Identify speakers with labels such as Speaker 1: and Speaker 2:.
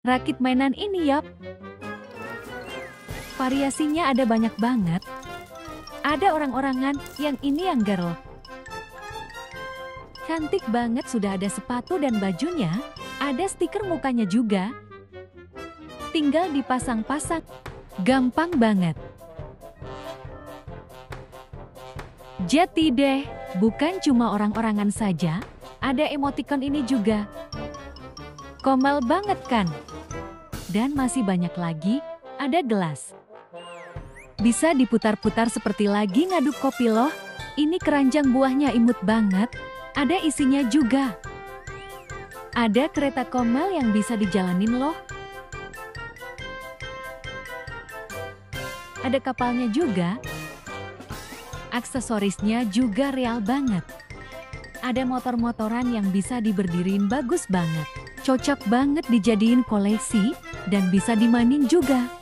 Speaker 1: Rakit mainan ini yap. Variasinya ada banyak banget. Ada orang-orangan, yang ini yang girl. Cantik banget sudah ada sepatu dan bajunya, ada stiker mukanya juga. Tinggal dipasang-pasang. Gampang banget. Jadi deh, bukan cuma orang-orangan saja, ada emoticon ini juga. Komel banget kan? Dan masih banyak lagi, ada gelas. Bisa diputar-putar seperti lagi ngaduk kopi loh. Ini keranjang buahnya imut banget. Ada isinya juga. Ada kereta komel yang bisa dijalanin loh. Ada kapalnya juga. Aksesorisnya juga real banget. Ada motor-motoran yang bisa diberdirin bagus banget. Cocok banget dijadiin koleksi dan bisa dimainin juga.